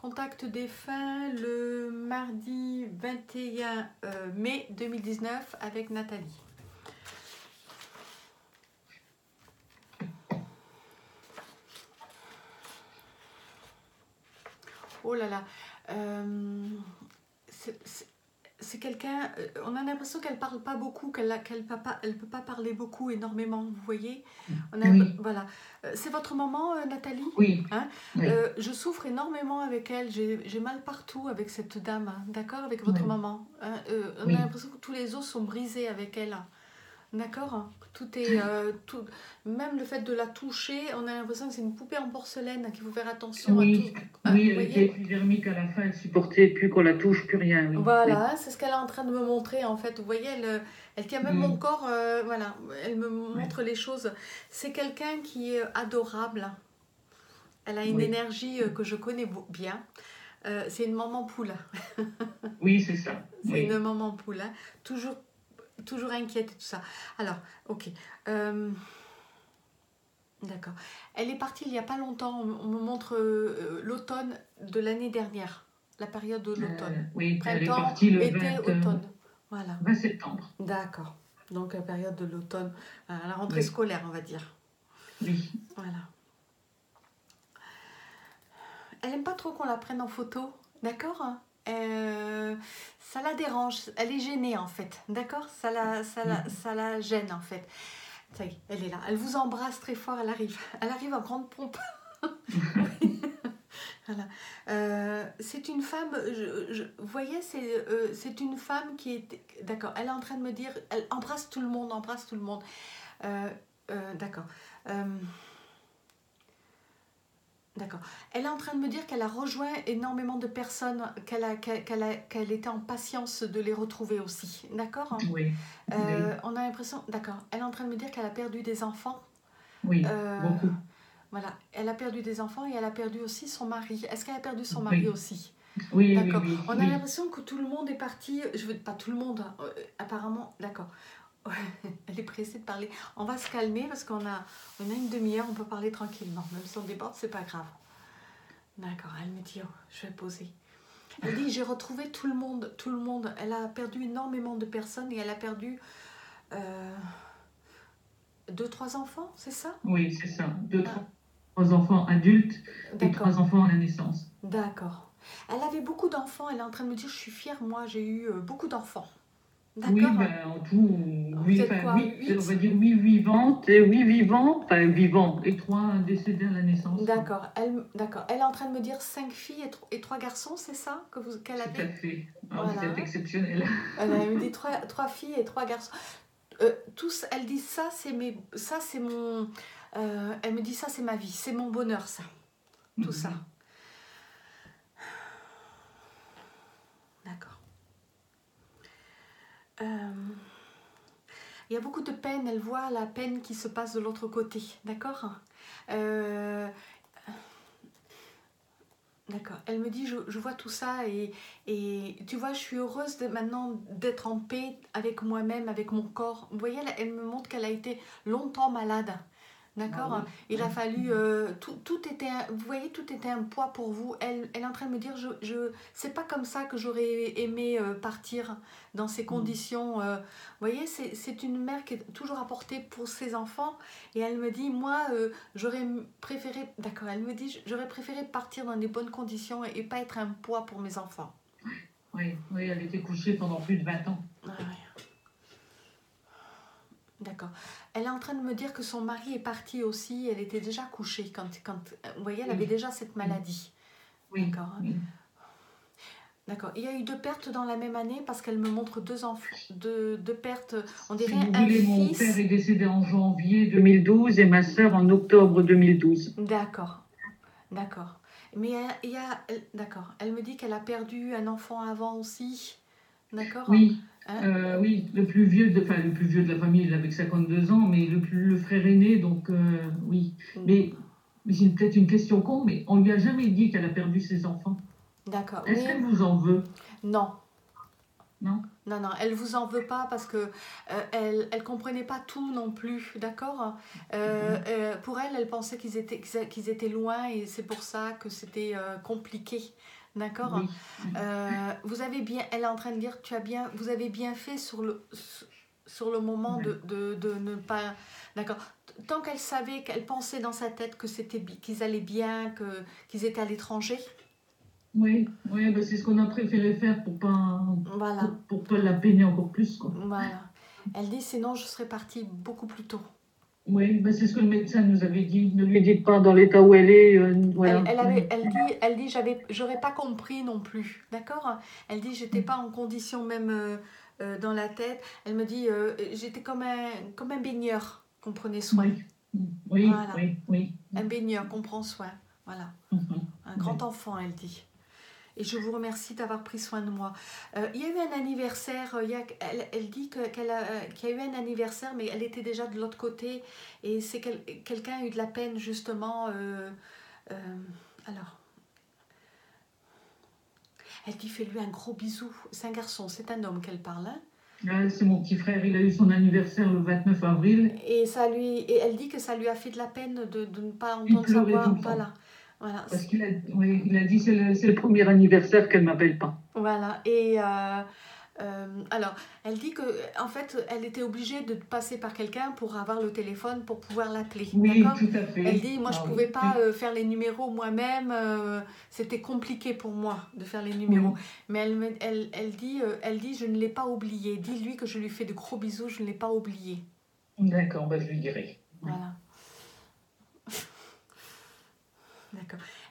Contact défunt le mardi 21 euh, mai 2019 avec Nathalie. Oh là là. euh, c'est quelqu'un, euh, on a l'impression qu'elle parle pas beaucoup, qu'elle ne qu'elle peut, pas- elle peut pas parler beaucoup, énormément, vous voyez? On a, Oui. Voilà. Euh, C'est votre maman, euh, Nathalie? Oui. Hein? Oui. Euh, Je souffre énormément avec elle, j'ai mal partout avec cette dame, hein, d'accord? Avec votre Oui. maman. hein? Euh, on a l'impression que tous les os sont brisés avec elle. D'accord Tout est. euh, tout... Même le fait de la toucher, on a l'impression que c'est une poupée en porcelaine, qu'il faut faire attention Oui, à tout. Ah, oui, vous elle voyez était épidermique à la fin, elle supportait plus qu'on la touche, plus rien. Oui. Voilà, c'est ce qu'elle est en train de me montrer en fait. Vous voyez, elle, elle tient même Mm. mon corps, euh, voilà, elle me montre les choses. C'est quelqu'un qui est adorable. Elle a une Oui. énergie euh, que je connais bien. Euh, c'est une maman poule. Oui, c'est ça. C'est Oui. une maman poule. hein. Toujours, toujours inquiète et tout ça. Alors, ok. Euh, D'accord. Elle est partie il n'y a pas longtemps. On, me montre euh, l'automne de l'année dernière. La période de l'automne. Euh, oui, elle est Printemps, partie le été, 20, automne. Voilà. 20 septembre. D'accord. Donc la période de l'automne, la rentrée Oui. scolaire, on va dire. Oui. Voilà. Elle aime pas trop qu'on la prenne en photo, d'accord Euh, Ça la dérange, elle est gênée en fait, d'accord? Ça la, ça, la, ça la gêne en fait. Ça y est, elle est là. Elle vous embrasse très fort, elle arrive. Elle arrive en grande pompe. voilà. Euh, c'est une femme, je, je- vous voyez, c'est euh, c'est une femme qui est... D'accord, elle est en train de me dire, elle embrasse tout le monde, embrasse tout le monde. D'accord. D'accord. Elle est en train de me dire qu'elle a rejoint énormément de personnes, qu'elle a, qu'elle, était en patience de les retrouver aussi. D'accord? Oui. Euh, On a l'impression. D'accord. Elle est en train de me dire qu'elle a perdu des enfants. Oui. Euh, Beaucoup. Voilà. Elle a perdu des enfants et elle a perdu aussi son mari. Est-ce qu'elle a perdu son mari Oui. aussi? Oui, oui, D'accord. oui. On a oui. l'impression que tout le monde est parti. Je veux pas tout le monde. euh, apparemment, d'accord. Elle est pressée de parler. On va se calmer parce qu'on a, on a une demi-heure. On peut parler tranquillement. Même si on déborde, c'est pas grave. D'accord. Elle me dit, oh, je vais poser. Elle dit, j'ai retrouvé tout le monde, tout le monde. Elle a perdu énormément de personnes et elle a perdu euh, deux, trois enfants, c'est ça? Oui, c'est ça. Deux, trois enfants adultes et trois enfants à la naissance. D'accord. Elle avait beaucoup d'enfants. Elle est en train de me dire, je suis fière, moi, j'ai eu euh, beaucoup d'enfants. D'accord. Oui, ben, en tout, oui, êtes enfin, quoi, oui, on va dire oui vivantes, et oui vivants, enfin vivants, et trois décédés à la naissance. D'accord. Elle, d'accord. Elle est en train de me dire cinq filles et, tro- et trois garçons, c'est ça que vous qu'elle Tout à avait? fait. Ah, Voilà. Vous êtes exceptionnel. Elle me dit trois, trois filles et trois garçons. Euh, tous, elle dit ça, c'est mes, ça c'est mon, euh, elle me dit ça c'est ma vie, c'est mon bonheur ça, tout ça. D'accord. Euh, il y a beaucoup de peine, elle voit la peine qui se passe de l'autre côté, d'accord Euh, D'accord. Elle me dit, je, vois tout ça et, tu vois, je suis heureuse maintenant d'être en paix avec moi-même, avec mon corps. Vous voyez, elle me montre qu'elle a été longtemps malade. D'accord Ah oui. Il a fallu... euh, tout, tout était... un- vous voyez, tout était un poids pour vous. Elle, elle est en train de me dire, je, je, c'est pas comme ça que j'aurais aimé euh, partir dans ces conditions. euh. vous voyez, c'est une mère qui est toujours apportée pour ses enfants. Et elle me dit, moi, j'aurais préféré... D'accord, elle me dit, j'aurais préféré partir dans des bonnes conditions et, et pas être un poids pour mes enfants. Oui, oui, elle était couchée pendant plus de 20 ans. Ah ouais. D'accord. Elle est en train de me dire que son mari est parti aussi. Elle était déjà couchée quand, quand vous voyez, elle avait déjà cette maladie. Oui, D'accord. oui. D'accord. Il y a eu deux pertes dans la même année parce qu'elle me montre deux enfants, deux, deux pertes. On Si dirait vous un voulez, mon fils. père est décédé en janvier 2012 et ma sœur en octobre 2012. D'accord. D'accord. Mais elle- il y a, d'accord. Elle me dit qu'elle a perdu un enfant avant aussi. D'accord. Oui, euh, oui, le plus vieux, de, enfin le plus vieux de la famille, il avait que 52 ans, mais le, plus, le frère aîné, donc euh, oui. Mais, mais c'est peut-être une question con, mais on lui a jamais dit qu'elle a perdu ses enfants. D'accord. Est-ce qu'elle vous en veut? Non. Non? Non, non, elle vous en veut pas parce que euh, elle, elle comprenait pas tout non plus, d'accord? Euh, Mhm. euh, Pour elle, elle pensait qu'ils étaient, qu'ils étaient loin et c'est pour ça que c'était compliqué, d'accord Oui. Euh, Vous avez bien, elle est en train de dire, tu as bien, vous avez bien fait sur le, sur le moment de, de, de ne pas, d'accord Tant qu'elle savait, qu'elle pensait dans sa tête que c'était, qu'ils allaient bien, que qu'ils étaient à l'étranger, Oui, oui ben, c'est ce qu'on a préféré faire pour pas, voilà. pour, pour pas la peiner encore plus. Quoi. Voilà. Elle dit sinon je serais partie beaucoup plus tôt. Oui, ben, c'est ce que le médecin nous avait dit. Ne lui dites pas dans l'état où elle est. euh, voilà. Elle, elle avait, elle dit, elle dit j'avais, j'aurais pas compris non plus, d'accord? Elle dit j'étais pas en condition même euh, euh, dans la tête. Elle me dit euh, j'étais comme un, comme un baigneur qu'on prenait soin, Oui, oui, Voilà. oui, oui. un baigneur qu'on prend soin, voilà, Mhm. un grand enfant, elle dit. Et je vous remercie d'avoir pris soin de moi. Euh, il y a eu un anniversaire, euh, il y a- elle, elle dit euh, qu'il y a eu un anniversaire, mais elle était déjà de l'autre côté. Et c'est quel- quelqu'un a eu de la peine, justement. euh, euh, alors. Elle dit fais-lui un gros bisou. C'est un garçon, c'est un homme qu'elle parle. hein. C'est mon petit frère. Il a eu son anniversaire le 29 avril. Et, ça lui, et elle dit que ça lui a fait de la peine de, de ne pas entendre sa voix. Voilà. Voilà. Parce qu'il a, oui, il a dit c'est le, c'est le premier anniversaire qu'elle m'appelle pas. Voilà. Et euh, euh, alors, elle dit que en fait, elle était obligée de passer par quelqu'un pour avoir le téléphone pour pouvoir l'appeler. Oui, tout à fait. Elle dit, moi, je Ah pouvais oui, pas euh, faire les numéros moi-même. C'était compliqué pour moi de faire les numéros. Oui. Mais elle, elle, elle dit, elle dit, je ne l'ai pas oublié. Dis-lui que je lui fais de gros bisous. Je ne l'ai pas oublié. D'accord, bah, je lui dirai. Voilà.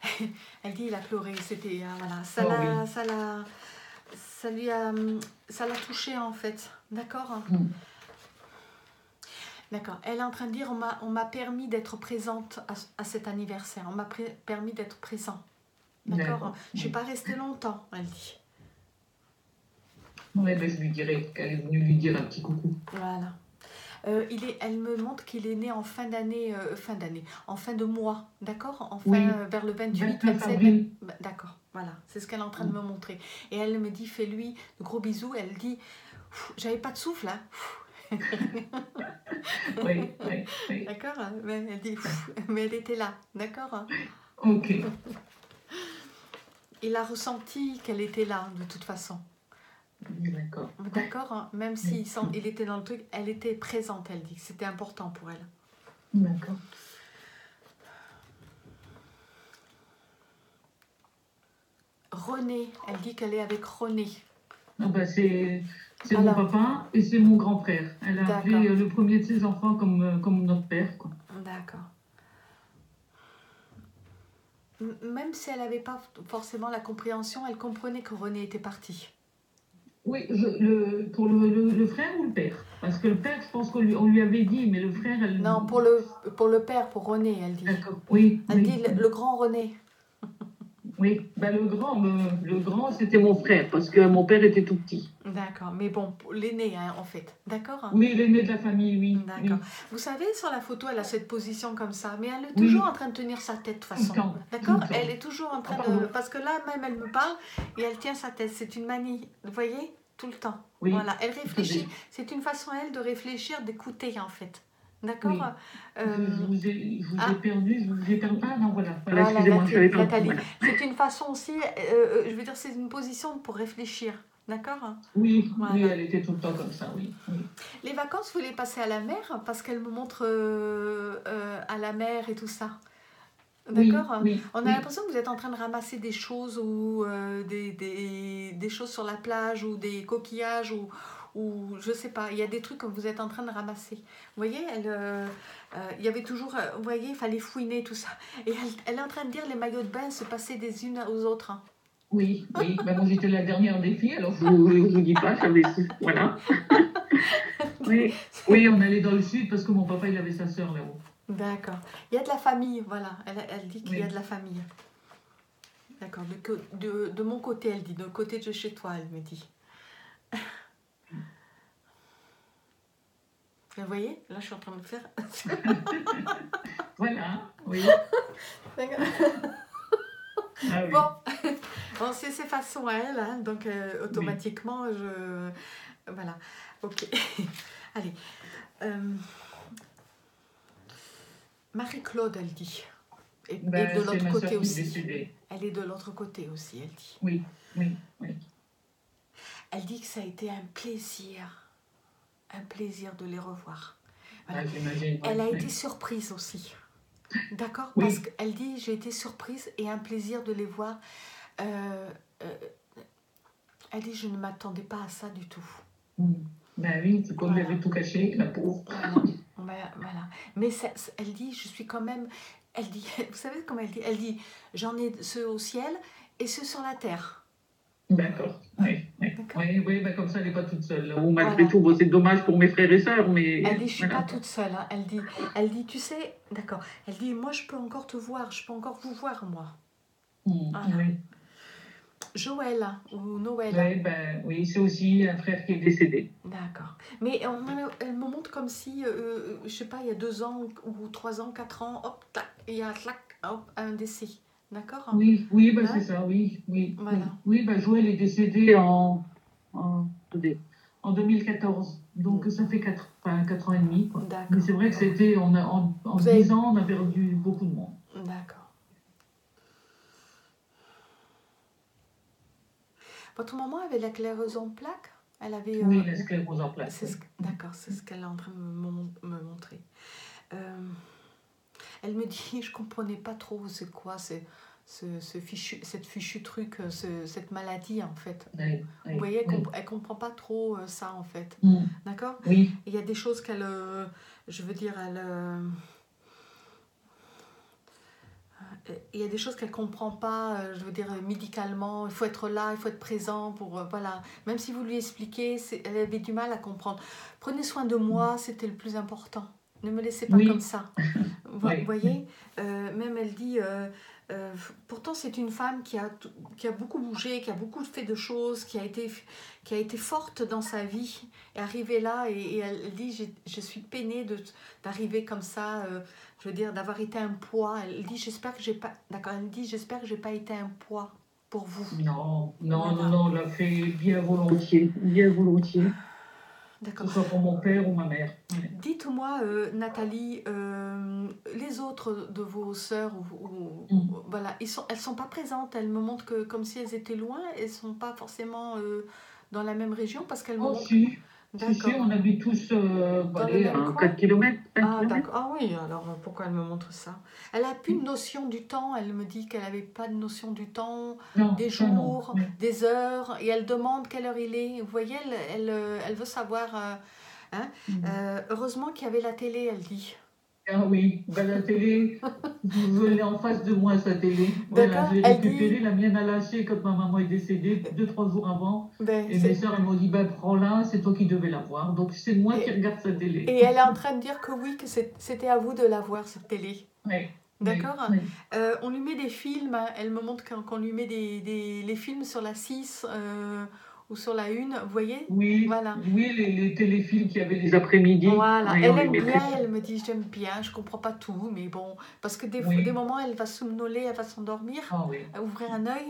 Elle dit il a pleuré, c'était euh, voilà, ça Oh l'a, ça l'a, ça lui a, ça l'a touché en fait, d'accord? Mm. D'accord. Elle est en train de dire on m'a, on m'a permis d'être présente à, à cet anniversaire, on m'a permis d'être présent, d'accord? Je suis pas restée longtemps, elle dit. Ouais, bah, je lui qu'elle est venue lui dire un petit coucou. Voilà. Euh, il est, elle me montre qu'il est né en fin d'année, euh, fin d'année, en fin de mois, d'accord? En fin, Oui. euh, vers le 28, 29 27. avril. Bah, D'accord, voilà, c'est ce qu'elle est en train de me montrer. Et elle me dit, fais-lui de gros bisous. Elle dit, j'avais pas de souffle, hein. Oui, oui, oui. D'accord? Mais Elle dit, mais elle était là, d'accord? Ok. Il a ressenti qu'elle était là, de toute façon. D'accord. D'accord hein, Même s'il il était dans le truc, elle était présente, elle dit. C'était important pour elle. D'accord. René, elle dit qu'elle est avec René. Bah, c'est c'est mon Alors. papa et c'est mon grand frère. Elle a appelé euh, le premier de ses enfants comme, euh, comme notre père. Quoi. D'accord. Même si elle n'avait pas forcément la compréhension, elle comprenait que René était parti. Oui, je- le, pour le, le, le frère ou le père? Parce que le père, je pense qu'on lui, on lui avait dit, mais le frère, elle... Non, pour le, pour le père, pour René, elle dit. D'accord, oui. Elle oui, dit le, le grand René. Oui, bah, le grand, le, grand c'était mon frère, parce que mon père était tout petit. D'accord, mais bon, l'aîné, hein, en fait. D'accord? Oui, l'aîné de la famille, oui. D'accord. Vous savez, sur la photo, elle a cette position comme ça, mais elle est Oui. toujours en train de tenir sa tête de toute façon. D'accord? Elle est toujours en train Ah, de. Parce que là, même, elle me parle et elle tient sa tête. C'est une manie, vous voyez? Tout le temps. Oui. Voilà, elle réfléchit. C'est une façon, elle, de réfléchir, d'écouter, en fait. D'accord Oui. Euh, Je vous ai, je vous ai ah. perdu, je vous ai perdu. Ah non, voilà. Voilà, Voilà, excusez-moi, je savais Nathalie. pas. Nathalie. Voilà. C'est une façon aussi, euh, euh, je veux dire, c'est une position pour réfléchir. D'accord? Oui, oui, elle était tout le temps comme ça, oui. oui. Les vacances, vous les passez à la mer? Parce qu'elle me montre euh, euh, à la mer et tout ça. D'accord? oui, On a oui. l'impression que vous êtes en train de ramasser des choses ou euh, des, des, des choses sur la plage ou des coquillages ou, ou je sais pas. Il y a des trucs que vous êtes en train de ramasser. Vous voyez, elle, euh, euh, il y avait toujours, vous voyez, il fallait fouiner tout ça. Et elle, elle est en train de dire les maillots de bain se passaient des unes aux autres. hein. Oui, oui. Ben, moi, j'étais la dernière des filles, alors je ne vous, vous dis pas, j'avais... Voilà. Oui, oui, on allait dans le sud parce que mon papa, il avait sa sœur là-haut. D'accord. Il y a de la famille, voilà. Elle, elle dit qu'il y a de la famille. D'accord. De, de, de mon côté, elle dit. De côté de chez toi, elle me dit. Vous voyez? Là, je suis en train de faire. Voilà, oui. D'accord. Ah, oui. Bon. Bon, c'est ses façons à elle, hein, donc euh, automatiquement, je. Voilà. Ok. Allez. Euh, Marie-Claude, elle dit. Et, et Ben, de l'autre côté aussi. décédée. Elle est de l'autre côté aussi, elle dit. Oui, oui, oui. Elle dit que ça a été un plaisir. Un plaisir de les revoir. Voilà. Ah. Elle a oui. été surprise aussi. D'accord? Oui. Parce qu'elle dit j'ai été surprise et un plaisir de les voir. Euh, euh, elle dit je ne m'attendais pas à ça du tout. Mm. Ben oui, c'est comme avait tout caché, la pauvre. Voilà. Voilà, voilà. Mais ça- elle dit je suis quand même. Elle dit, vous savez comment elle dit? Elle dit j'en ai ceux au ciel et ceux sur la terre. D'accord, oui, oui. Oui, oui, ben comme ça, elle n'est pas toute seule. Ou malgré Voilà. tout, bon, c'est dommage pour mes frères et sœurs, mais. Elle dit je suis voilà. pas toute seule. hein. Elle dit, elle dit tu sais, d'accord. Elle dit moi je peux encore te voir, je peux encore vous voir moi. Mm, Voilà. Oui, Joël ou Noël. Ouais, ben, oui c'est aussi un frère qui est décédé. D'accord. Mais on elle me montre comme si, euh, euh, je sais pas, il y a deux ans ou trois ans, quatre ans, hop, tac, il y a hop, un décès. D'accord? Oui, oui, ben, c'est ça, oui. Oui, Voilà. oui. oui ben, Joël est décédé en, en, en 2014. Donc ça fait 4, enfin, quatre ans et demi. Quoi. D'accord. Mais c'est vrai que c'était, on a, en, en Vous avez- 10 ans, on a perdu beaucoup de monde. D'accord. Votre maman avait la claireuse en plaque Elle avait. euh, Oui, la sclérose en place. c'est ce que- D'accord, c'est ce qu'elle est en train de me, mon- me montrer. Euh, elle me dit, je comprenais pas trop c'est quoi c'est, ce, ce fichu, cette fichu truc, euh, ce- cette maladie en fait. Oui, oui, Vous voyez, elle, oui. comp- elle comprend pas trop euh, ça en fait. Mm, D'accord? Oui, Il y a des choses qu'elle, euh, je veux dire, elle, euh, euh, il y a des choses qu'elle comprend pas, euh, je veux dire, euh, médicalement, il faut être là, il faut être présent pour, euh, voilà. Même si vous lui expliquez, elle avait du mal à comprendre. Prenez soin de moi, c'était le plus important. Ne me laissez pas Oui. comme ça. Vous Oui. voyez Euh, Même elle dit, euh, euh, pourtant c'est une femme qui a, qui a beaucoup bougé, qui a beaucoup fait de choses, qui a été, qui a été forte dans sa vie, et arrivée là, et, et elle dit, je suis peinée d'arriver comme ça, euh, je veux dire, d'avoir été un poids. Elle dit, j'espère que j'ai pas, d'accord, elle dit, j'espère que j'ai pas été un poids pour vous. non, non, Voilà. non, non, on l'a fait bien volontiers, bien volontiers, que D'accord. ce soit pour mon père ou ma mère. Ouais. Dites-moi, euh, Nathalie, euh, les autres de vos sœurs, ou, ou- Mm. voilà, ils sont, elles sont pas présentes. Elles me montrent que comme si elles étaient loin. Elles sont pas forcément euh, dans la même région parce qu'elles me Oh, montrent. si, si, si, D'accord. on habite tous euh, Dans allez, le même à coin 4 km. Ah, d'accord. Ah oui, alors euh, pourquoi elle me montre ça? Elle a Mm. plus de notion du temps. Elle me dit qu'elle avait pas de notion du temps, Non, des non. jours, des heures, et elle demande quelle heure il est. Vous voyez, elle, elle, euh, elle veut savoir. euh, Mhm. euh, heureusement qu'il y avait la télé, elle dit. Ah oui, bah, la télé, vous venez en face de moi, sa télé. Voilà, dit- récupérée, la mienne a lâché quand ma maman est décédée, deux, trois jours avant. Ben, Et mes soeurs, elles m'ont dit, bah, prends-la, c'est toi qui devais la voir. Donc c'est moi Et- qui regarde sa télé. Et elle est en train de dire que oui, que c'était à vous de la voir, cette télé. Oui, D'accord oui, Euh, On lui met des films, hein. elle me montre qu'on qu'on lui met des, des- les films sur la 6 euh, ou sur la 1, vous voyez Oui, Voilà. oui les, les téléfilms qu'il y avait les après-midi. Voilà, Oui, elle aime bien, elle me dit j'aime bien, je comprends pas tout, mais bon, parce que des, Oui. des moments elle va somnoler, elle va s'endormir, Ah oui, ouvrir un œil,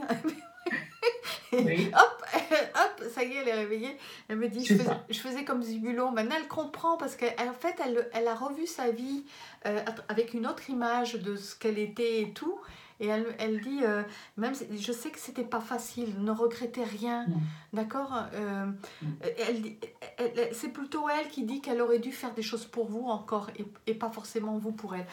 oui. hop, hop, ça y est, elle est réveillée. Elle me dit, faisais, je faisais comme Zibulon. Maintenant, elle comprend parce qu'en fait, elle, elle a revu sa vie euh, avec une autre image de ce qu'elle était et tout. Et elle, elle dit, euh, même, si- je sais que c'était pas facile, ne regrettez rien, Mm. d'accord Euh, Mm. elle, elle- C'est plutôt elle qui dit qu'elle aurait dû faire des choses pour vous encore et, et pas forcément vous pour elle.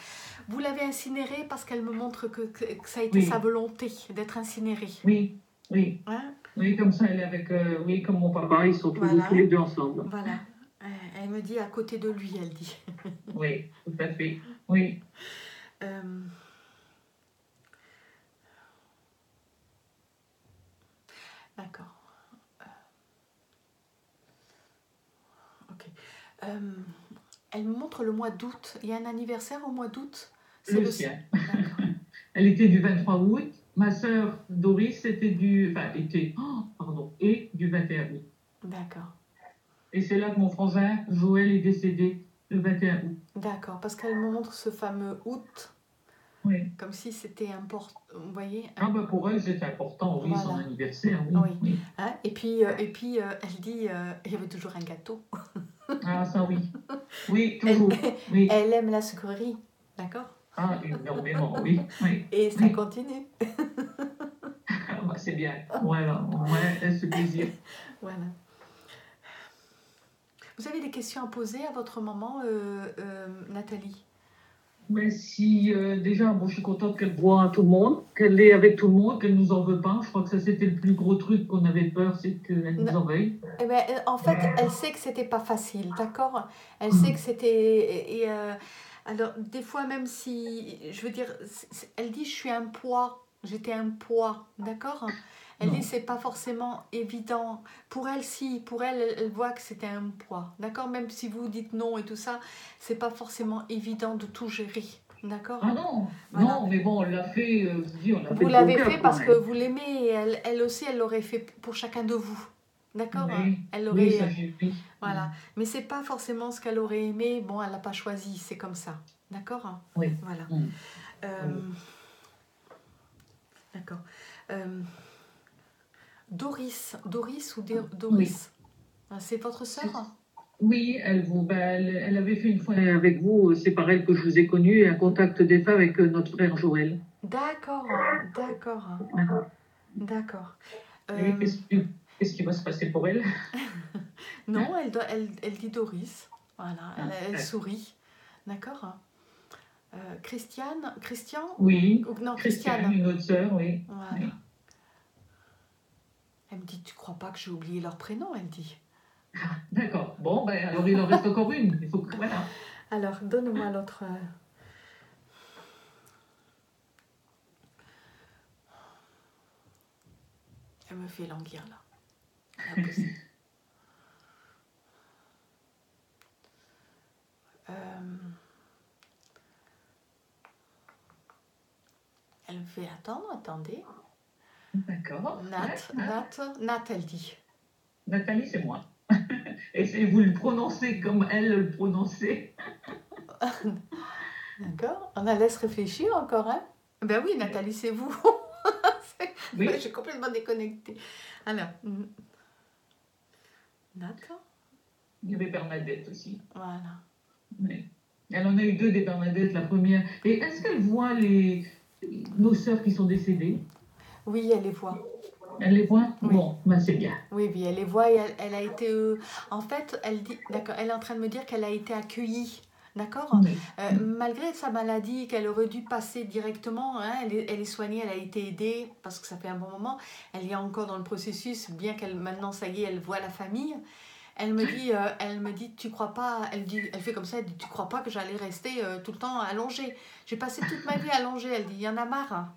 Vous l'avez incinérée parce qu'elle me montre que, que- que ça a été Oui. sa volonté d'être incinérée. Oui, oui. Hein? Oui, comme ça, elle est avec, euh, oui, comme mon papa, ils sont Voilà. tous les deux ensemble. Voilà. Elle me dit à côté de lui, elle dit. Oui, tout à fait. Oui. Euh, D'accord. Euh, Ok. Euh, Elle me montre le mois d'août. Il y a un anniversaire au mois d'août? C'est Le sien. Elle était du 23 août. Ma sœur Doris était du. Enfin, était. oh, pardon. Et du 21 août. D'accord. Et c'est là que mon frangin Joël est décédé le 21 août. D'accord. Parce qu'elle me montre ce fameux août. Oui. Comme si c'était important, vous voyez Ah bah pour elle, c'était important, oui, son Voilà. anniversaire, oui. Oui. oui. hein, Et puis, euh, et puis euh, elle dit, euh, il y avait toujours un gâteau. Ah ça oui. Oui, toujours. Oui. Elle aime la sucrerie, d'accord? Ah, énormément, oui. Et ça continue. Ah, bah, c'est bien. Voilà, ouais, elle se plaisir. Voilà. Vous avez des questions à poser à votre maman, euh, Nathalie? Mais si euh, déjà, bon, je suis contente qu'elle voit tout le monde, qu'elle est avec tout le monde, qu'elle nous en veut pas. Je crois que ça c'était le plus gros truc qu'on avait peur, c'est qu'elle nous en veuille. Eh ben, euh, en fait, elle sait que c'était pas facile, d'accord? Elle sait que c'était. Et, euh, alors, des fois, même si. Je veux dire, elle dit je suis un poids, j'étais un poids, d'accord? Elle Non. dit c'est pas forcément évident. Pour elle, si, pour elle, elle, voit que c'était un poids, d'accord? Même si vous dites non et tout ça, c'est pas forcément évident de tout gérer, d'accord? Ah non, Voilà. non, mais bon, on l'a fait, euh, on. Vous l'avez fait parce que vous l'aimez et elle, elle aussi, elle l'aurait fait pour chacun de vous. D'accord? Oui, Elle oui, aurait. oui. Voilà. Mais c'est pas forcément ce qu'elle aurait aimé. Bon, elle l'a pas choisi, c'est comme ça. D'accord? Oui. Voilà. Mm. Euh, D'accord. Euh, Doris, Doris ou Dé- Doris Ah, C'est votre sœur Oui, elle, vous, elle, elle avait fait une fois avec vous, c'est par elle que je vous ai connu, un contact des femmes avec euh, notre frère Joël. D'accord, d'accord, d'accord. Et Euh, Qu'est-ce qui- va se passer pour elle? Non, elle, doit- elle, elle dit Doris. Voilà, elle, Ah, elle sourit. D'accord Euh, Christiane, Christian? Oui, Ou- Non, Christiane, Christiane. une autre sœur, oui. Voilà. Oui. Elle me dit, tu crois pas que j'ai oublié leur prénom Elle dit. D'accord. Bon, ben alors il en reste encore une. Il faut que, voilà. Alors, donne-moi l'autre. euh. Elle me fait languir là. Euh, Elle me fait attendre, attendez. D'accord. Nat, Ouais. Nat, Nat, elle dit. Nathalie, c'est moi. Et vous le prononcez comme elle le prononçait. D'accord On la laisse réfléchir encore, hein? Ben oui, Nathalie, c'est vous. Oui. Je suis complètement déconnectée. Alors, mm. Nat, Il y avait Bernadette aussi. voilà. Oui. Elle en a eu deux des Bernadette, la première. Et est-ce qu'elle voit les nos sœurs qui sont décédées? Oui, elle les voit. Elle les voit? Oui. Bon, ben c'est bien. Oui, oui, elle les voit et elle, elle a été... euh, En fait, elle dit... D'accord, elle est en train de me dire qu'elle a été accueillie. D'accord? Oui. Euh, malgré sa maladie, qu'elle aurait dû passer directement, hein, elle, est, elle est soignée, elle a été aidée parce que ça fait un bon moment. Elle est encore dans le processus, bien qu'elle maintenant ça y est, elle voit la famille. Elle me dit, euh, elle me dit, tu crois pas Elle dit, elle fait comme ça, elle dit, tu crois pas que j'allais rester tout le temps allongée? J'ai passé toute ma vie allongée. Elle dit, il y en a marre.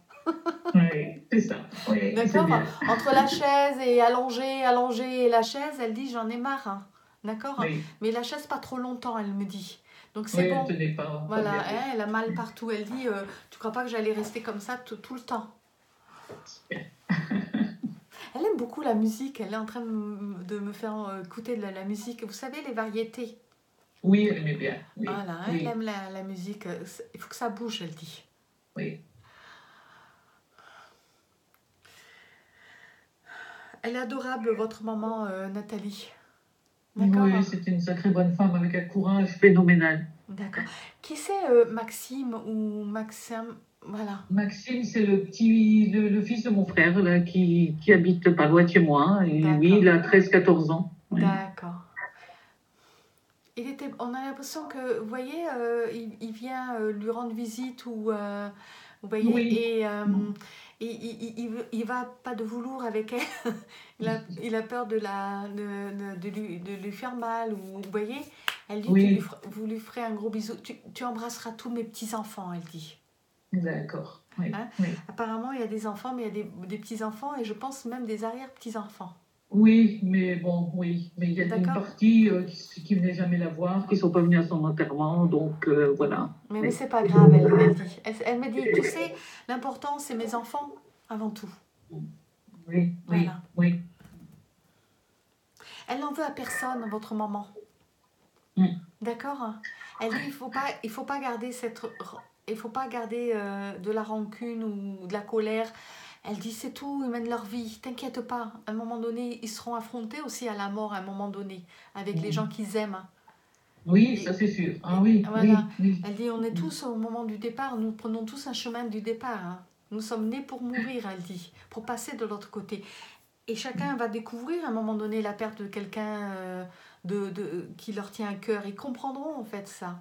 Oui, c'est ça. Oui, D'accord. Entre la chaise et allongée, allongée et la chaise, elle dit, j'en ai marre. hein. D'accord? Oui, Mais la chaise pas trop longtemps, elle me dit. Donc c'est oui bon. elle tenait pas. Voilà, hein, elle a mal partout. Elle dit, euh, tu crois pas que j'allais rester comme ça tout, tout le temps Elle aime beaucoup la musique. Elle est en train de me, faire euh, écouter de la, la musique. Vous savez, les variétés. Oui, elle aimait bien. Oui, Voilà, hein, elle aime la, la musique. Euh, Il faut que ça bouge, elle dit. oui. Elle est adorable, votre maman, euh, Nathalie. Oui, c'était une sacrée bonne femme avec un courage phénoménal. D'accord. Qui c'est euh, Maxime ou Maxime? Voilà. Maxime, c'est le petit, le, le fils de mon frère là, qui, qui habite pas loin de chez moi. Et D'accord. lui, il a 13-14 ans. Oui. D'accord. Il était, on a l'impression que, vous voyez, euh, il, il vient lui rendre visite ou, vous voyez, Oui. et, et il, il, il, va pas de vouloir avec elle. il, a, il a peur de, la, de, de, lui, de lui faire mal ou, vous voyez, elle dit, Oui. tu lui vous lui ferez un gros bisou, tu, tu embrasseras tous mes petits-enfants, elle dit. D'accord. Oui. Hein? Oui. Apparemment, il y a des enfants, mais il y a des, des petits-enfants et je pense même des arrière-petits-enfants. Oui, mais bon, oui. Mais il y a une partie euh, qui, qui venait jamais la voir, qui sont pas venus à son enterrement, donc euh, voilà. Mais, Oui. mais c'est pas grave, elle, elle dit. Elle, elle me dit, tu sais, l'important c'est mes enfants avant tout. Oui, oui, Voilà. oui. Elle n'en veut à personne, votre maman. Mm. D'accord? Elle dit, il faut pas, il faut pas garder cette... il faut pas garder euh, de la rancune ou de la colère. Elle dit c'est tout, ils mènent leur vie, t'inquiète pas. À un moment donné, ils seront affrontés aussi à la mort, à un moment donné, avec les gens qu'ils aiment. Oui, ça c'est sûr. Ah oui, Voilà. oui, oui. Elle dit on est tous au moment du départ, nous prenons tous un chemin du départ. hein. Nous sommes nés pour mourir, elle dit, pour passer de l'autre côté. Et chacun va découvrir à un moment donné la perte de quelqu'un euh, de, de- qui leur tient à cœur. Ils comprendront en fait ça.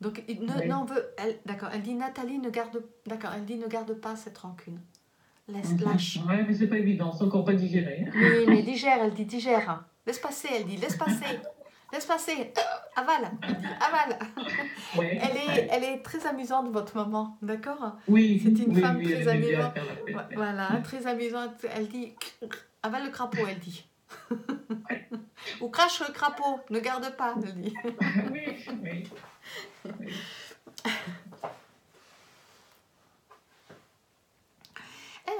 Donc ne, Oui. veut, elle, d'accord. Elle dit Nathalie ne garde, d'accord. Elle dit ne garde pas cette rancune. Laisse, Mhm. lâche. Ouais, mais c'est pas évident, c'est encore pas digéré. hein. Oui, mais digère, elle dit digère. Laisse passer, elle dit laisse passer. Laisse passer. Euh, avale. Elle dit avale. Ouais. Elle est, elle est très amusante, votre maman, d'accord? Oui, c'est une oui, femme oui, très amusante. Ouais, Voilà, très amusante. Elle dit avale le crapaud, elle dit. Ou crache le crapaud, ne garde pas, elle dit. oui, oui. oui.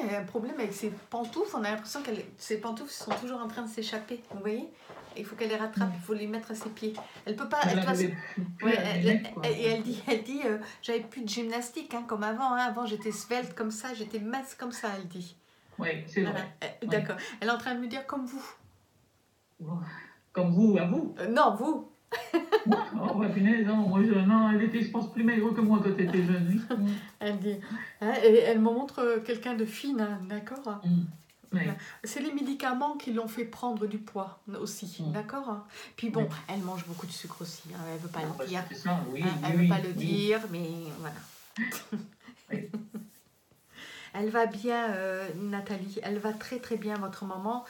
Elle a un problème avec ses pantoufles. On a l'impression que ses pantoufles sont toujours en train de s'échapper. Vous voyez? Il faut qu'elle les rattrape, il faut les mettre à ses pieds. Elle peut pas. Elle Elle, avait Ouais, elle- elle- et elle dit, elle dit euh, j'avais plus de gymnastique hein, comme avant. hein. Avant, j'étais svelte comme ça, j'étais mince comme ça, elle dit. Oui, c'est vrai. Euh, D'accord. Elle est en train de me dire comme vous. Comme vous, à vous. Euh, non, vous. Oh, bah, punaise, non, moi, je, non, elle était, je pense, plus maigre que moi quand elle était jeune. oui. Elle dit. hein, et elle me montre euh, quelqu'un de fine, hein, d'accord? Mm. Oui. C'est les médicaments qui l'ont fait prendre du poids aussi, Mm. d'accord? Puis bon, Oui. elle mange beaucoup de sucre aussi. hein, elle veut pas Ah, bah, le dire. c'était ça, oui, hein, elle veut pas le dire, mais voilà. Elle va bien, euh, Nathalie. Elle va très très bien, votre maman.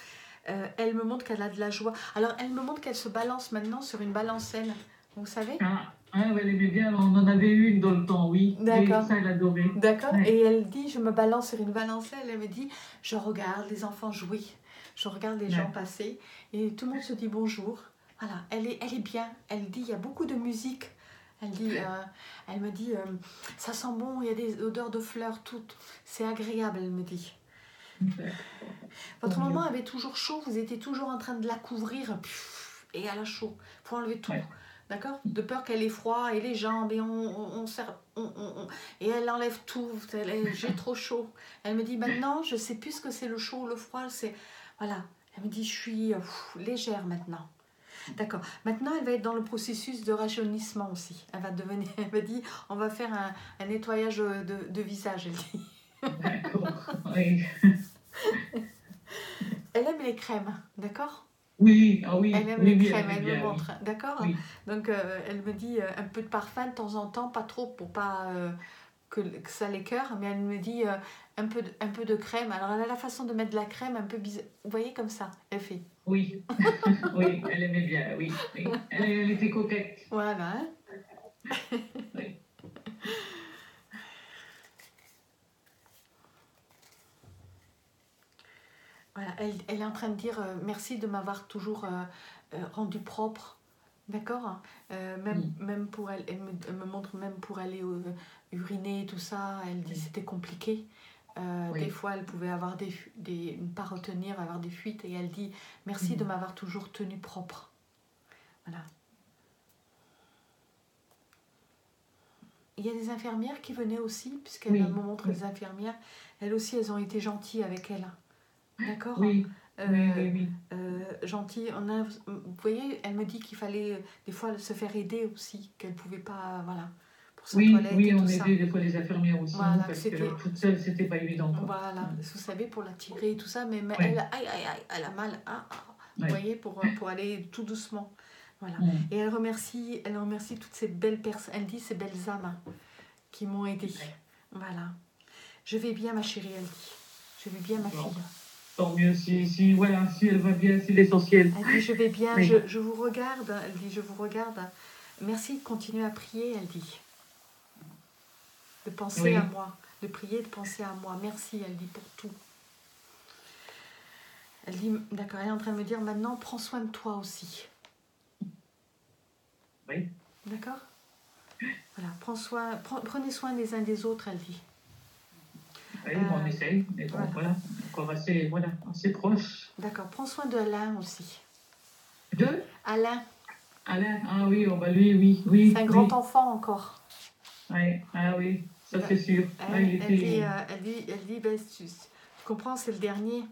Euh, elle me montre qu'elle a de la joie. Alors, elle me montre qu'elle se balance maintenant sur une balancelle. Vous savez Ah, ouais, elle aimait bien, on en avait une dans le temps, oui. D'accord. Ça, elle adorait. D'accord. Ouais. Et elle dit, je me balance sur une balancelle. Elle me dit, je regarde les enfants jouer. Je regarde les gens passer. Et tout le monde se dit bonjour. Voilà. Elle est, elle est bien. Elle dit, il y a beaucoup de musique. Elle dit, euh, elle me dit, euh, ça sent bon. Il y a des odeurs de fleurs. Tout. C'est agréable. Elle me dit. Votre maman avait toujours chaud. Vous étiez toujours en train de la couvrir. Et elle a chaud. Faut enlever tout. Ouais. D'accord? De peur qu'elle ait froid et les jambes et on, on, on serre- on- on- on- et elle enlève tout. J'ai trop chaud. Elle me dit maintenant, je sais plus ce que c'est le chaud ou le froid. C'est voilà. Elle me dit, je suis euh, pff, légère maintenant. D'accord. Maintenant, elle va être dans le processus de rajeunissement aussi. Elle va devenir. Elle me dit, on va faire un, un nettoyage de, de visage. Elle dit. D'accord. Oui. Elle aime les crèmes, d'accord? Oui, ah oui. Elle aime oui, les oui, crèmes, elle me montre, d'accord? Donc euh, elle me dit euh, un peu de parfum de temps en temps, pas trop pour pas euh, que, que ça l'écœure, mais elle me dit un, peu de, un peu de crème. Alors elle a la façon de mettre de la crème un peu bizarre. Vous voyez comme ça, elle fait. Oui. oui, elle aimait bien, oui. elle était coquette. Voilà. hein? Oui. Voilà, elle, elle est en train de dire euh, merci de m'avoir toujours euh, euh, rendu propre. D'accord Euh, même, même pour elle, elle me, elle me montre même pour aller uriner, tout ça, elle dit Oui. c'était compliqué. Oui. Des fois, elle pouvait avoir des, ne pas retenir, avoir des fuites, et elle dit merci Mhm. de m'avoir toujours tenu propre. Voilà. Il y a des infirmières qui venaient aussi, puisqu'elle me montre les infirmières. Elles aussi, elles ont été gentilles avec elle. D'accord Oui, Euh, oui, oui, oui. euh. On a, vous voyez, elle me dit qu'il fallait des fois se faire aider aussi, qu'elle pouvait pas, voilà, pour sa Oui, toilette oui, et on tout ça. aidait des fois les infirmières aussi, Voilà, parce que toute seule, c'était pas évident. quoi. Voilà, vous savez, pour la tirer et tout ça, mais, elle, aïe, aïe, aïe, elle a mal, hein, ah, vous Oui. voyez, pour, pour aller tout doucement. Voilà. Mm. Et elle remercie, elle remercie toutes ces belles personnes, elle dit ces belles âmes qui m'ont aidée. Voilà. Je vais bien, ma chérie, elle dit. Je vais bien, ma fille. Tant mieux si, si, voilà, si elle va bien, c'est l'essentiel. Elle dit, je vais bien, Oui. je, je vous regarde. Elle dit, je vous regarde. Merci de continuer à prier, elle dit. De penser Oui. à moi. De prier, de penser à moi. Merci, elle dit, pour tout. Elle dit, d'accord, elle est en train de me dire, maintenant, prends soin de toi aussi. Oui. D'accord? Voilà, prends soin, pre- prenez soin les uns des autres, elle dit. Oui, Euh, on essaye, mais bon, voilà. voilà, encore assez, voilà, assez proche. D'accord, prends soin de Alain aussi. Deux Alain, Alain, ah oui, oh, bah lui, oui, oui. c'est un oui. grand enfant encore. Ouais, ah oui. ça c'est sûr. Ah, Elle, il elle dit, euh, elle dit, elle dit, ben, tu, tu comprends, c'est le dernier.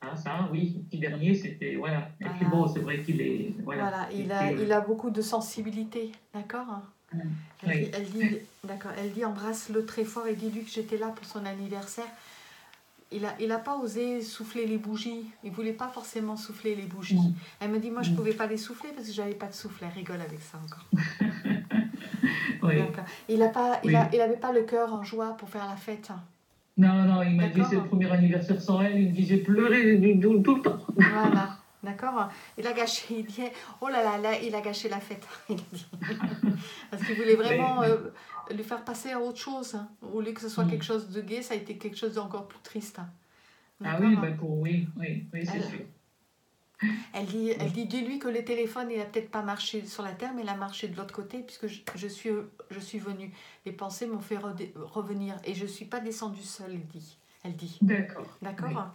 Ah, ça, oui, le petit dernier, c'était. Voilà. Et puis Voilà. bon, c'est vrai qu'il est. Voilà. Voilà, il a, était- il a beaucoup de sensibilité, d'accord. Elle, Oui. dit, elle dit, d'accord, elle dit embrasse-le très fort et dis-lui que j'étais là pour son anniversaire. Il a, il a pas osé souffler les bougies. Il voulait pas forcément souffler les bougies. Elle me dit moi je Mm. pouvais pas les souffler parce que j'avais pas de souffle. Elle rigole avec ça encore. Oui. Il a pas, il Oui. a, il avait pas le cœur en joie pour faire la fête. Non, non, il m'a dit c'est le premier anniversaire sans elle, il me du- du- tout le temps. Voilà, d'accord Il a gâché, il dit, oh là là, là, il a gâché la fête. Parce qu'il voulait vraiment Mais- euh, lui faire passer à autre chose. hein. Au lieu que ce soit Mm. quelque chose de gai, ça a été quelque chose d'encore plus triste. Ah D'accord oui, ben pour oui, oui, oui, c'est Elle- sûr. Elle dit, elle dit, dis-lui que le téléphone, il a peut-être pas marché sur la terre, mais il a marché de l'autre côté, puisque je, je suis, je suis venue. Les pensées m'ont fait revenir, et je suis pas descendue seule, elle dit. Elle dit. D'accord. D'accord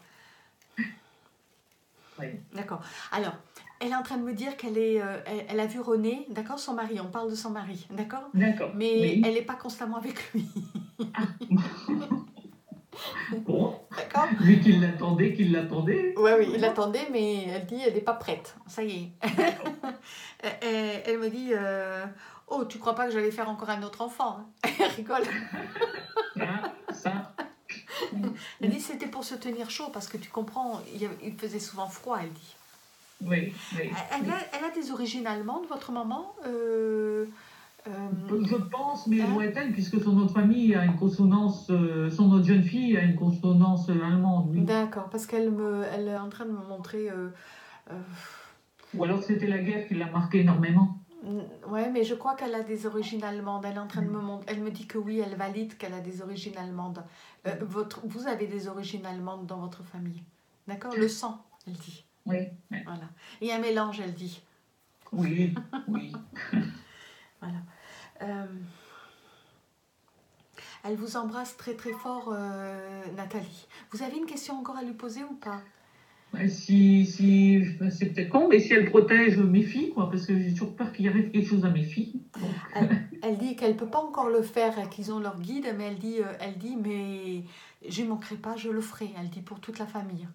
Oui. D'accord. Alors, elle est en train de me dire qu'elle est, euh, elle, elle a vu René, d'accord, son mari. On parle de son mari, d'accord? D'accord. Mais oui. elle n'est pas constamment avec lui, Bon, d'accord. vu qu'il l'attendait, qu'il l'attendait. Ouais, oui, il l'attendait, mais elle dit, elle n'est pas prête. Ça y est. elle, elle- me dit, euh, oh, tu crois pas que j'allais faire encore un autre enfant hein? Elle rigole. Ah, ça. Elle dit, c'était pour se tenir chaud, parce que tu comprends, il faisait souvent froid, elle dit. Oui, oui. Elle a, elle a des origines allemandes, votre maman Euh, euh, Je pense, mais Hein? lointaine, puisque son autre famille a une consonance, euh, son autre jeune fille a une consonance allemande, oui. D'accord, parce qu'elle me, elle est en train de me montrer. Ou alors c'était la guerre qui l'a marqué énormément. ouais, mais je crois qu'elle a des origines allemandes. Elle est en train de me montrer. Elle me dit que oui, elle valide qu'elle a des origines allemandes. Votre, vous avez des origines allemandes dans votre famille, d'accord? Le sang, elle dit. Oui. Voilà. Il y a un mélange, elle dit. oui, oui. Voilà. Euh, elle vous embrasse très très fort, euh, Nathalie. Vous avez une question encore à lui poser ou pas? Si, si, c'est peut-être con, mais si elle protège mes filles, quoi, parce que j'ai toujours peur qu'il arrive quelque chose à mes filles. Donc, Elle dit qu'elle peut pas encore le faire, et qu'ils ont leur guide, mais elle dit, euh, elle dit, mais je manquerai pas, je le ferai. Elle dit pour toute la famille.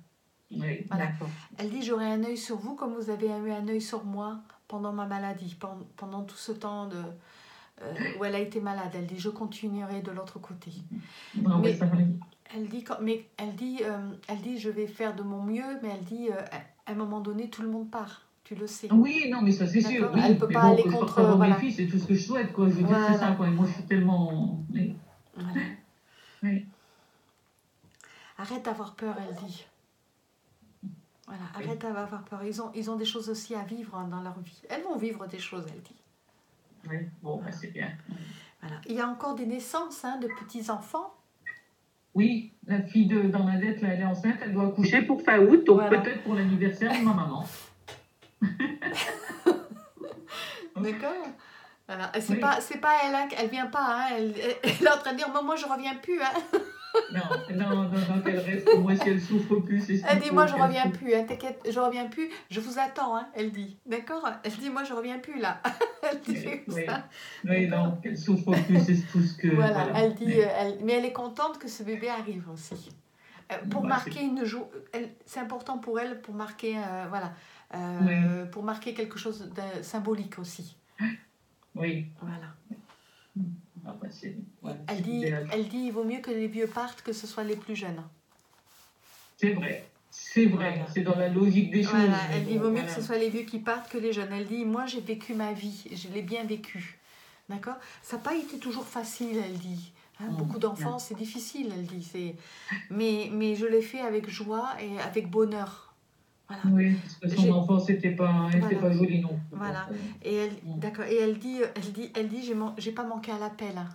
Oui, Voilà. d'accord. Elle dit j'aurai un œil sur vous comme vous avez eu un œil sur moi pendant ma maladie, pen- pendant tout ce temps de, euh, où elle a été malade. Elle dit je continuerai de l'autre côté. Non, mais Mais- ça va. Elle dit, quand- mais elle dit, euh, elle dit je vais faire de mon mieux, mais elle dit euh, à un moment donné tout le monde part. Tu le sais. Oui, non, mais ça c'est sûr. Oui. elle peut mais pas bon, aller contre, avant voilà. mes filles, c'est tout ce que je souhaite, quoi. Je veux dire, c'est ça, quoi. Et moi, je suis tellement. oui. Voilà. Oui. Arrête d'avoir peur, elle dit. Voilà, arrête d'avoir peur. Ils ont, ils ont des choses aussi à vivre hein, dans leur vie. Elles vont vivre des choses, elle dit. Oui, bon, bah, c'est bien. Voilà. Il y a encore des naissances hein, de petits-enfants. Oui, la fille de là, elle est enceinte, elle doit accoucher pour fin août, donc Voilà. peut-être pour l'anniversaire de ma maman. D'accord voilà. C'est Oui. pas, pas elle, hein, elle vient pas. hein, elle, elle est en train de dire, moi je reviens plus. Hein. Non, non, non, non, qu'elle reste, moi, si elle souffre plus, c'est ce Elle dit, moi je reviens plus. Hein, T'inquiète, je reviens plus. Je vous attends. Hein, elle dit. D'accord? Elle dit, moi je reviens plus là. elle dit Oui, ça. Oui, non, qu'elle souffre plus, c'est tout ce que. Voilà, elle dit, Oui. euh, elle, mais elle est contente que ce bébé arrive aussi. Euh, pour Ouais, marquer une jour, c'est important pour elle pour marquer, euh, voilà, euh, pour marquer quelque chose de symbolique aussi. Oui. Voilà. Ah, bah, ouais, Elle dit, elle dit, il vaut mieux que les vieux partent que ce soit les plus jeunes. C'est vrai. C'est vrai. Voilà. C'est dans la logique des choses. Voilà, elle dit, il vaut mieux voilà. que ce soit les vieux qui partent que les jeunes. Elle dit, moi j'ai vécu ma vie, je l'ai bien vécu. D'accord? Ça n'a pas été toujours facile, elle dit. Hein, Mm, beaucoup d'enfants, c'est difficile, elle dit. Mais, mais je l'ai fait avec joie et avec bonheur. Voilà. Oui, parce que son enfance n'était pas, Voilà. pas jolie non plus. Voilà. Donc, Et elle, Mm. d'accord. Et elle dit, elle dit, elle dit, j'ai, man- j'ai pas manqué à l'appel. hein,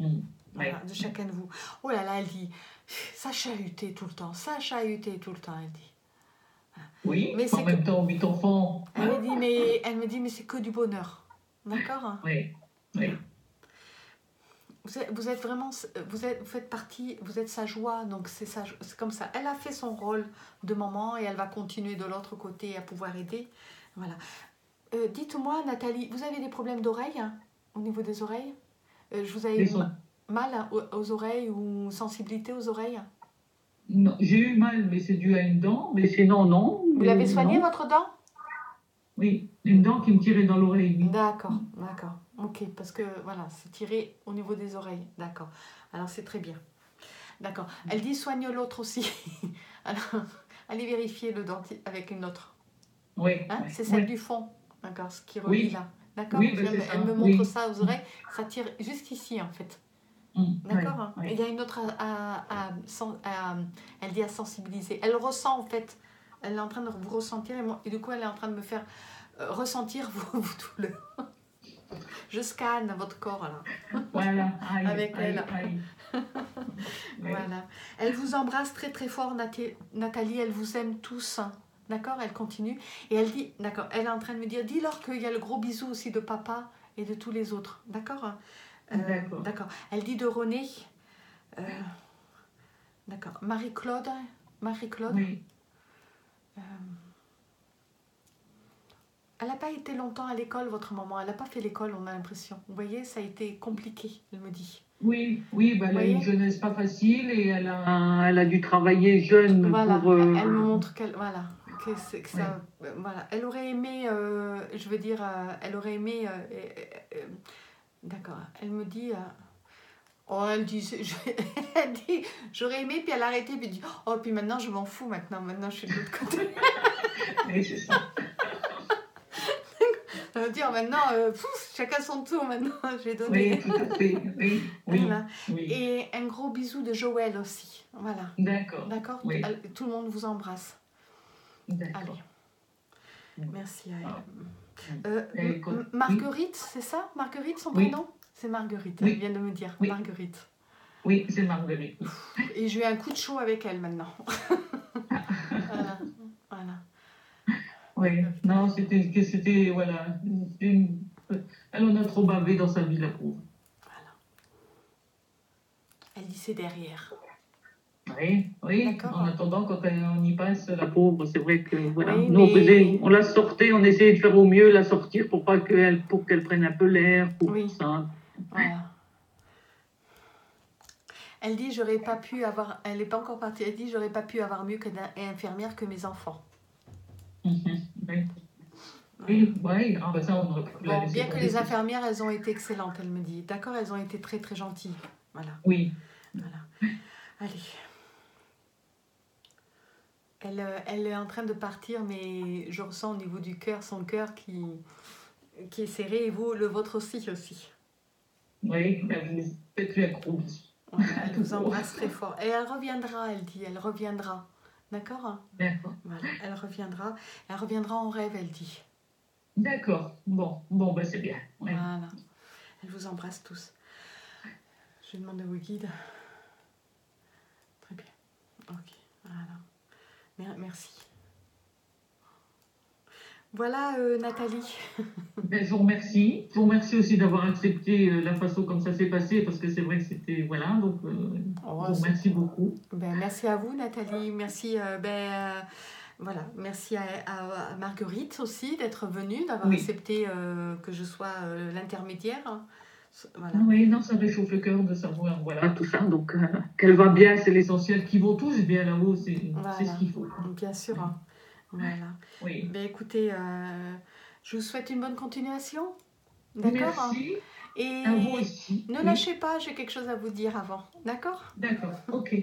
euh, mm. voilà, Ouais. de chacun de vous. Oh là là, elle dit, ça chahutait tout le temps, ça chahutait tout le temps. Elle dit. Oui, Mais en même temps, huit enfants. Elle me dit, mais elle me dit, mais c'est que du bonheur, d'accord. hein. Oui, oui. Vous êtes, vous êtes vraiment, vous êtes, vous faites partie, vous êtes sa joie, donc c'est comme ça. Elle a fait son rôle de maman et elle va continuer de l'autre côté à pouvoir aider. Voilà. Euh, Dites-moi, Nathalie, vous avez des problèmes d'oreilles hein, au niveau des oreilles? Euh, Je vous sont, Mal hein, aux, oreilles ou sensibilité aux oreilles? Non, j'ai eu mal, mais c'est dû à une dent. Mais sinon, non. Vous l'avez soigné, non. votre dent? Oui, une dent qui me tirait dans l'oreille. D'accord, d'accord. Ok, parce que voilà, c'est tiré au niveau des oreilles. D'accord. Alors c'est très bien. D'accord. Elle dit soigne l'autre aussi. Alors, allez vérifier le dentier avec une autre. Oui. Hein, oui, c'est celle oui. du fond. D'accord, ce qui Oui. relie là. D'accord Oui, ben, qu'elle c'est elle ça, me montre ça aux oreilles. Ça tire jusqu'ici en fait. Hum, D'accord hein. Il y a une autre à, à- à- sen- à- Elle dit à sensibiliser. Elle ressent en fait. Elle est en train de vous ressentir et, moi- et du coup elle est en train de me faire euh, ressentir vos, vos douleurs. Je scanne votre corps là. Voilà. Aïe, Avec aïe, elle. aïe. Voilà. Elle vous embrasse très très fort, Nathalie. Elle vous aime tous. hein. D'accord? Elle continue. Et elle dit, d'accord, elle est en train de me dire, dis-leur qu'il y a le gros bisou aussi de papa et de tous les autres. D'accord? Euh, D'accord. D'accord. Elle dit de René. euh, d'accord. Marie-Claude. Marie-Claude? Oui. euh, elle n'a pas été longtemps à l'école, votre maman. Elle n'a pas fait l'école, on a l'impression. Vous voyez, ça a été compliqué, elle me dit. Oui, oui, bah, elle a une jeunesse pas facile et elle a, elle a dû travailler jeune Voilà, pour. euh, elle me montre qu'elle voilà que, que ça euh, voilà, elle aurait aimé euh, je veux dire euh, elle aurait aimé d'accord, elle me dit oh elle dit j'aurais aimé puis elle a arrêté puis elle dit oh puis maintenant je m'en fous maintenant maintenant je suis de l'autre côté Oui, c'est ça. Veut dire maintenant euh, pouf, chacun son tour maintenant j'ai donné Oui, tout à fait. Oui, oui, Voilà. oui. et un gros bisou de Joël aussi voilà D'accord. d'accord? Oui. Tout le monde vous embrasse Allez. D'accord. Merci à elle. Ah. Euh, Eh, Marguerite, c'est ça? Marguerite, son prénom? C'est Marguerite, Oui. elle vient de me dire. Marguerite. Oui, c'est Marguerite. Et j'ai eu un coup de chaud avec elle maintenant. voilà. voilà. Oui, non, c'était, voilà, une- elle en a trop bavé dans sa vie, la pauvre. Elle dit c'est derrière. Oui, oui, en attendant, quand on y passe, la pauvre, c'est vrai que, voilà, Oui, nous, on, mais- faisait, on la sortait, on essayait de faire au mieux, la sortir pour pas qu'elle, pour qu'elle prenne un peu l'air, pour Oui. ça. Voilà. Elle dit j'aurais pas pu avoir. Elle n'est pas encore partie. Elle dit j'aurais pas pu avoir mieux que infirmière que mes enfants. Mhm, oui. Oui, oui, ah, ça, on la Bon, bien que les infirmières, elles ont été excellentes, elle me dit. D'accord, elles ont été très très gentilles. Voilà. Oui, Voilà. Allez. Elle, euh, elle est en train de partir, mais je ressens au niveau du cœur, son cœur qui, qui est serré, et vous, le vôtre aussi. aussi. oui, un gros bisou. Voilà, elle vous embrasse très fort. Et elle reviendra, elle dit, elle reviendra. D'accord? D'accord. Voilà, elle reviendra. Elle reviendra en rêve, elle dit. D'accord, bon, bon, bah c'est bien. Voilà. Elle vous embrasse tous. Je demande à vos guides. Très bien. Ok, voilà. Mer- Merci. Voilà, euh, Nathalie. Ben, je vous remercie. Je vous remercie aussi d'avoir accepté euh, la façon comme ça s'est passé, parce que c'est vrai que c'était. Voilà, donc euh, Oh, je vous remercie beaucoup. Ben, merci à vous, Nathalie. Merci, euh, ben, voilà. merci à, à- à Marguerite aussi d'être venue, d'avoir Oui. accepté que je sois l'intermédiaire. Voilà. Oui, non, ça réchauffe le cœur de savoir, voilà, tout ça. Donc, qu'elle va bien, c'est l'essentiel. Qu'ils vont tous bien là-haut, c'est Voilà. ce qu'il faut. Bien sûr. Voilà. Oui. Ben, écoutez, euh, je vous souhaite une bonne continuation. D'accord Merci. Et À vous aussi. ne lâchez pas, j'ai quelque chose à vous dire avant. D'accord? D'accord, ok.